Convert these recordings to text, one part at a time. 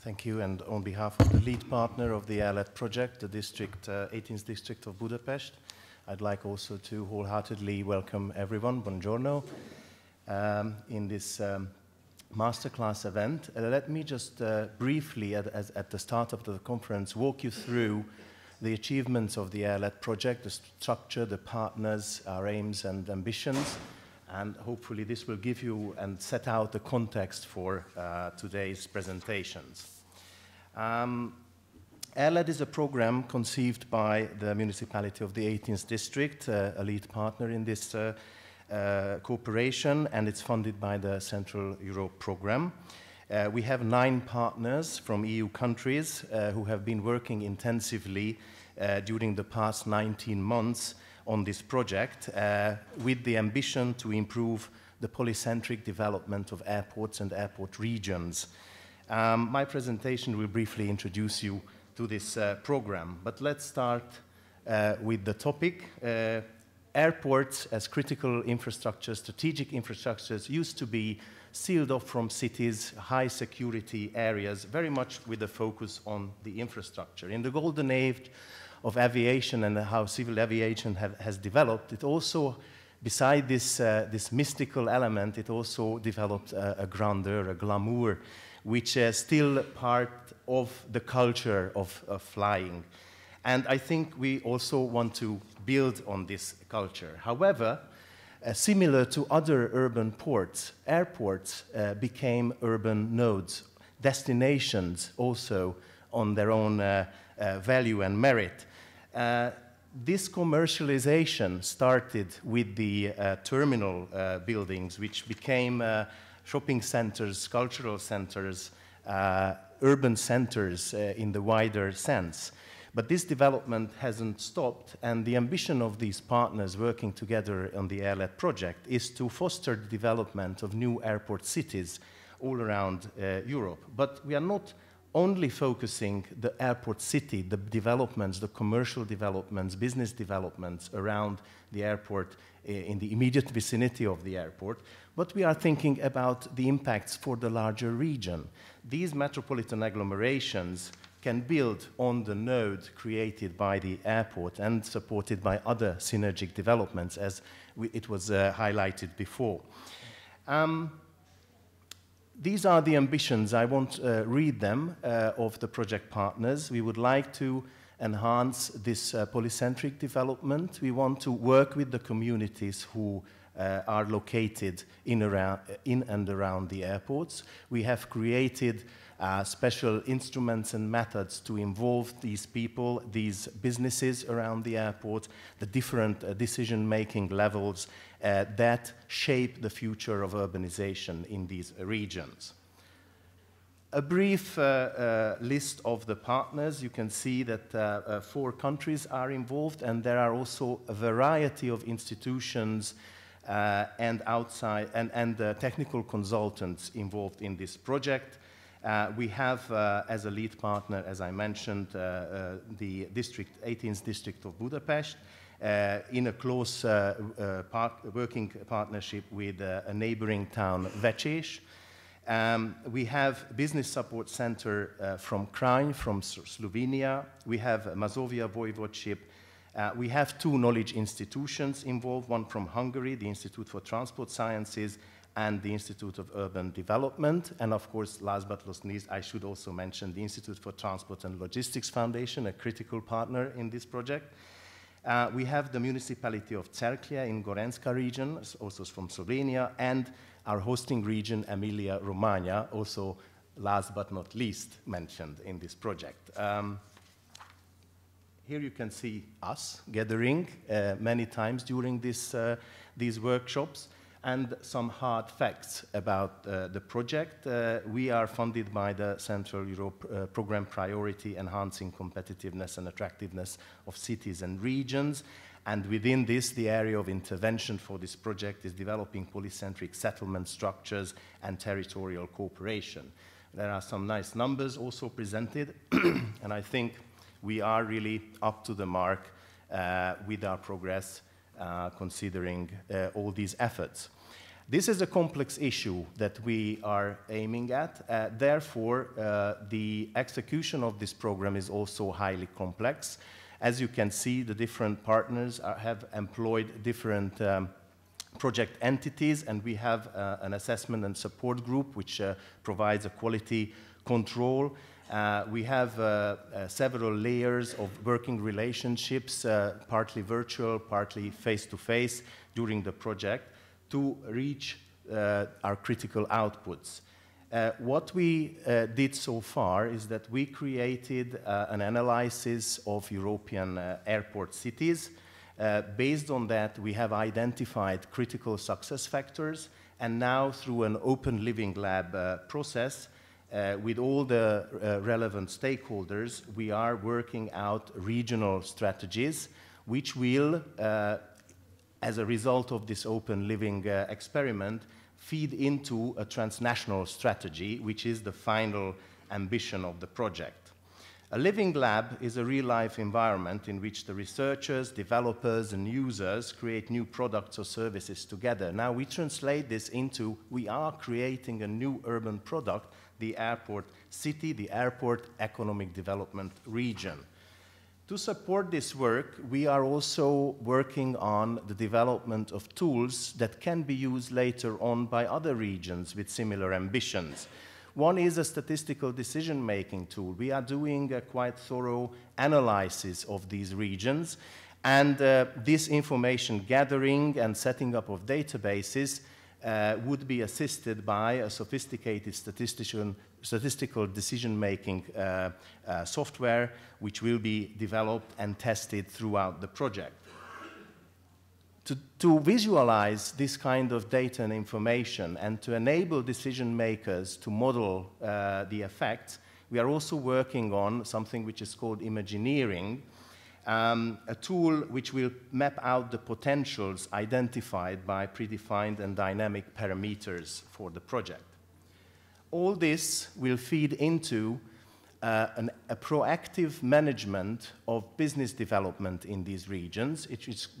Thank you. And on behalf of the lead partner of the AirLED project, the district, uh, 18th district of Budapest, I'd like also to wholeheartedly welcome everyone, buongiorno, um, in this um, masterclass event. Uh, let me just uh, briefly, at, as, at the start of the conference, walk you through the achievements of the AirLED project, the structure, the partners, our aims and ambitions, and hopefully this will give you and set out the context for uh, today's presentations. Um, AirLED is a program conceived by the municipality of the 18th district, uh, a lead partner in this uh, uh, cooperation, and it's funded by the Central Europe program. Uh, we have nine partners from EU countries uh, who have been working intensively during the past 19 months on this project uh, with the ambition to improve the polycentric development of airports and airport regions. Um, my presentation will briefly introduce you to this uh, program, but let's start uh, with the topic. Uh, airports as critical infrastructure, strategic infrastructures used to be sealed off from cities, high security areas, very much with a focus on the infrastructure. In the golden age of aviation and how civil aviation have, has developed, it also, beside this, uh, this mystical element, it also developed a, a grandeur, a glamour, which is still part of the culture of, of flying. And I think we also want to build on this culture. However, uh, similar to other urban ports, airports uh, became urban nodes, destinations also on their own uh, uh value and merit. Uh, this commercialization started with the terminal buildings, which became shopping centers, cultural centers, urban centers in the wider sense. But this development hasn't stopped, and the ambition of these partners working together on the AirLED project is to foster the development of new airport cities all around uh, Europe. But we are not only focusing the airport city, the developments, the commercial developments, business developments around the airport uh, in the immediate vicinity of the airport, but we are thinking about the impacts for the larger region. These metropolitan agglomerations can build on the node created by the airport and supported by other synergic developments, as we, it was uh, highlighted before. Um, these are the ambitions, I won't uh, read them, uh, of the project partners. We would like to enhance this uh, polycentric development. We want to work with the communities who uh, are located in, around, in and around the airports. We have created uh, special instruments and methods to involve these people, these businesses around the airport, the different uh, decision-making levels uh, that shape the future of urbanization in these regions. A brief uh, uh, list of the partners. You can see that uh, four countries are involved, and there are also a variety of institutions and outside and, and technical consultants involved in this project. Uh, we have uh, as a lead partner, as I mentioned, uh, uh the district, 18th district of Budapest, uh, in a close uh, part working partnership with a neighboring town, Vecsés. Um, we have business support center from Kranj, from Slovenia. We have Mazovia Voivodeship. we have two knowledge institutions involved, one from Hungary, the Institute for Transport Sciences, and the Institute of Urban Development. And of course, last but not least, I should also mention the Institute for Transport and Logistics Foundation, a critical partner in this project. Uh, we have the municipality of Cerklje in Gorenjska region, also from Slovenia, and our hosting region, Emilia-Romagna, also last but not least mentioned in this project. Um, here you can see us gathering uh, many times during this, uh, these workshops and some hard facts about uh, the project. Uh, we are funded by the Central Europe uh, Program Priority Enhancing Competitiveness and Attractiveness of Cities and Regions. And within this, the area of intervention for this project is developing polycentric settlement structures and territorial cooperation. There are some nice numbers also presented, and I think we are really up to the mark uh, with our progress considering uh, all these efforts. This is a complex issue that we are aiming at. Uh, therefore, uh, the execution of this program is also highly complex. As you can see, the different partners are, have employed different um, project entities, and we have uh, an assessment and support group which uh, provides a quality control. Uh, we have uh, uh, several layers of working relationships, uh, partly virtual, partly face-to-face, -face during the project to reach our critical outputs. Uh, what we uh, did so far is that we created uh, an analysis of European airport cities uh, based on that, we have identified critical success factors, and now through an open living lab uh, process, uh, with all the uh, relevant stakeholders, we are working out regional strategies, which will, uh, as a result of this open living uh, experiment, feed into a transnational strategy, which is the final ambition of the project. A living lab is a real-life environment in which the researchers, developers, and users create new products or services together. Now we translate this into, we are creating a new urban product, the airport city, the airport economic development region. To support this work, we are also working on the development of tools that can be used later on by other regions with similar ambitions. One is a statistical decision-making tool. We are doing a quite thorough analysis of these regions, and uh, this information gathering and setting up of databases uh, would be assisted by a sophisticated statistical decision-making uh, uh, software, which will be developed and tested throughout the project. To, to, visualize this kind of data and information and to enable decision makers to model uh, the effects, we are also working on something which is called Imagineering, um, a tool which will map out the potentials identified by predefined and dynamic parameters for the project. All this will feed into uh, an, a proactive management of business development in these regions.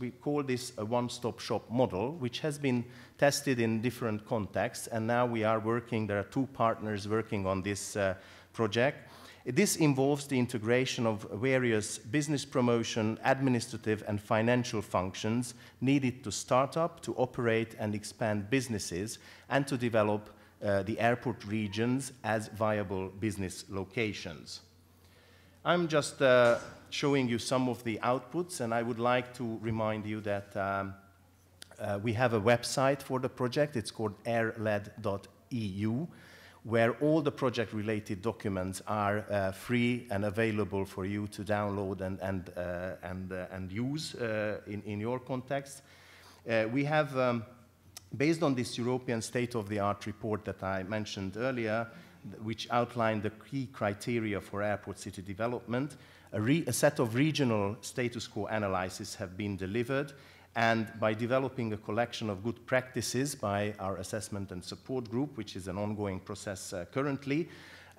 We call this a one-stop shop model, which has been tested in different contexts, and now we are working, there are two partners working on this uh, project. This involves the integration of various business promotion, administrative, and financial functions needed to start up, to operate and expand businesses, and to develop uh, the airport regions as viable business locations. I'm just uh, showing you some of the outputs, and I would like to remind you that um, uh, we have a website for the project. It's called airled.eu, where all the project-related documents are uh, free and available for you to download and, and, uh, and, uh, and use in, in your context. we have um, Based on this European state-of-the-art report that I mentioned earlier, which outlined the key criteria for airport city development, a, a, set of regional status quo analyses have been delivered, and by developing a collection of good practices by our assessment and support group, which is an ongoing process uh, currently,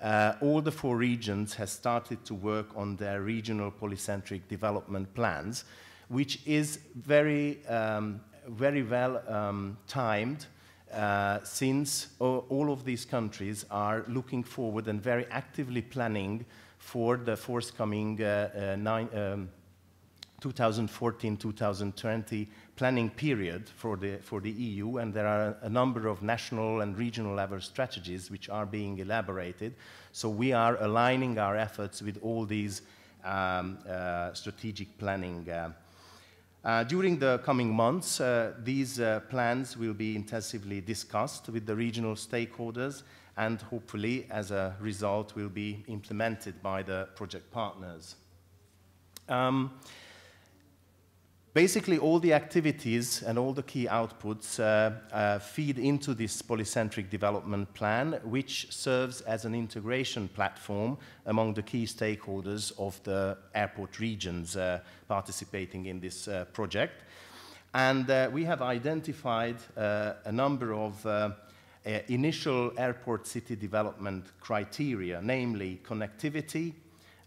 uh, all the four regions have started to work on their regional polycentric development plans, which is very um, very well um, timed uh, since all of these countries are looking forward and very actively planning for the forthcoming uh, uh, um, 2014-2020 planning period for the, for the EU, and there are a number of national and regional level strategies which are being elaborated. So we are aligning our efforts with all these um, uh, strategic planning uh, uh, during the coming months, uh, these uh, plans will be intensively discussed with the regional stakeholders and hopefully, as a result, will be implemented by the project partners. Um, Basically, all the activities and all the key outputs uh, uh, feed into this polycentric development plan, which serves as an integration platform among the key stakeholders of the airport regions uh, participating in this uh, project. And uh, we have identified uh, a number of initial airport city development criteria, namely connectivity,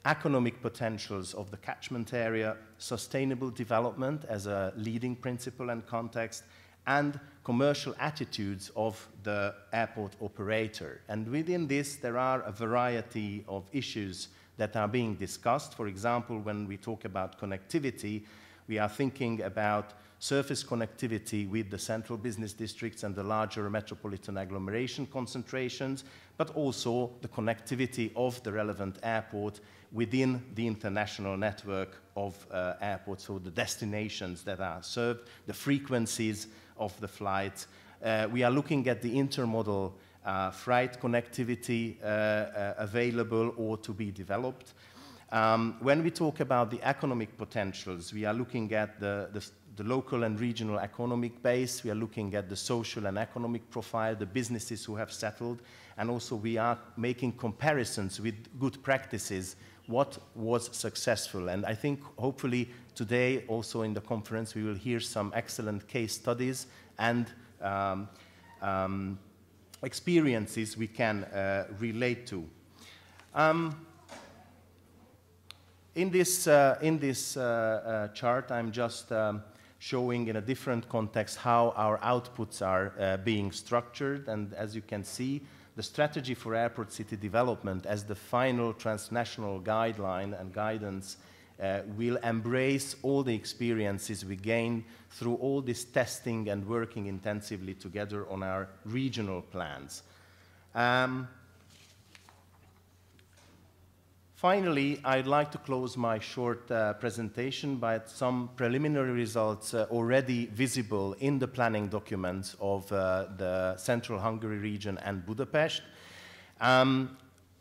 economic potentials of the catchment area, sustainable development as a leading principle and context, and commercial attitudes of the airport operator. And within this, there are a variety of issues that are being discussed. For example, when we talk about connectivity, we are thinking about surface connectivity with the central business districts and the larger metropolitan agglomeration concentrations, but also the connectivity of the relevant airport within the international network of uh, airports, so the destinations that are served, the frequencies of the flights. Uh, we are looking at the intermodal uh, freight connectivity uh, uh, available or to be developed. Um, when we talk about the economic potentials, we are looking at the, the, the, local and regional economic base, we are looking at the social and economic profile, the businesses who have settled, and also we are making comparisons with good practices, what was successful. And I think hopefully today also in the conference we will hear some excellent case studies and um, um, experiences we can uh, relate to. Um, in this, uh, in this uh, uh chart, I'm just um, showing in a different context how our outputs are uh, being structured. And as you can see, the strategy for airport city development as the final transnational guideline and guidance uh, will embrace all the experiences we gain through all this testing and working intensively together on our regional plans. Um, Finally, I'd like to close my short uh, presentation by some preliminary results uh, already visible in the planning documents of uh, the Central Hungary region and Budapest. Um,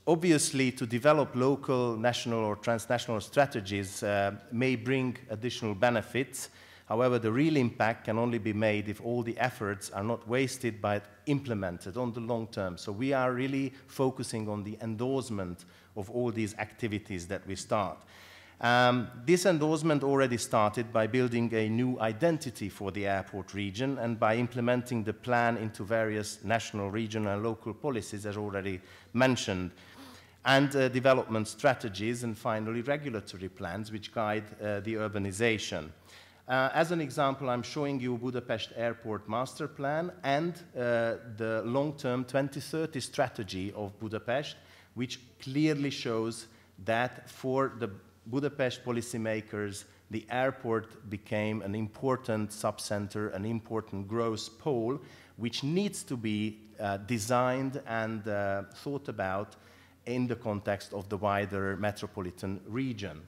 obviously, to develop local, national, or transnational strategies uh, may bring additional benefits. However, the real impact can only be made if all the efforts are not wasted but implemented on the long term. So we are really focusing on the endorsement of all these activities that we start. Um, this endorsement already started by building a new identity for the airport region and by implementing the plan into various national, regional, and local policies, as already mentioned, and uh, development strategies, and finally, regulatory plans which guide uh, the urbanization. Uh, as an example, I'm showing you Budapest Airport Master Plan and uh, the long-term 2030 strategy of Budapest, which clearly shows that for the Budapest policymakers, the airport became an important subcenter, an important growth pole, which needs to be uh, designed and uh, thought about in the context of the wider metropolitan region.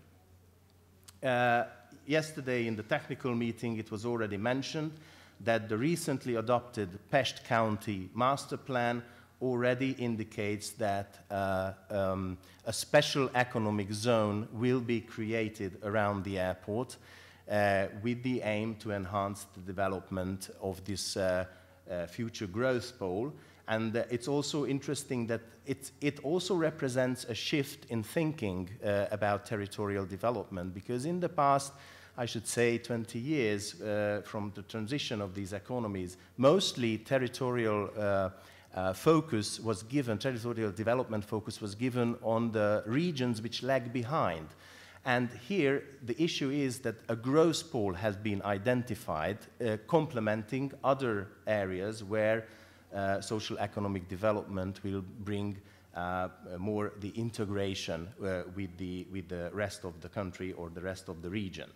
Uh, yesterday in the technical meeting, it was already mentioned that the recently adopted Pest County Master Plan already indicates that uh, um, a special economic zone will be created around the airport uh, with the aim to enhance the development of this uh, uh future growth pole. And uh, it's also interesting that it, it, also represents a shift in thinking uh, about territorial development because in the past, I should say 20 years from the transition of these economies, mostly territorial uh, focus was given, territorial development focus was given on the regions which lag behind. And here, the issue is that a growth pole has been identified, uh, complementing other areas where uh, social economic development will bring uh, more the integration uh, with, the, with the rest of the country or the rest of the region.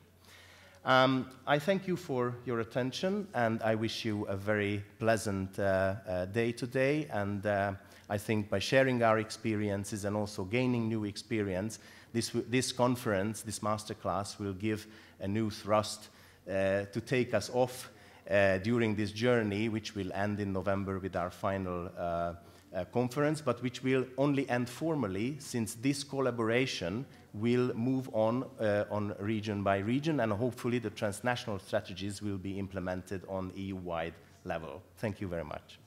Um, I thank you for your attention, and I wish you a very pleasant uh, uh, day today. And uh, I think by sharing our experiences and also gaining new experience, this, this conference, this masterclass, will give a new thrust uh, to take us off uh, during this journey, which will end in November with our final uh, conference, but which will only end formally since this collaboration will move on uh, on region by region, and hopefully the transnational strategies will be implemented on EU-wide level. Thank you very much.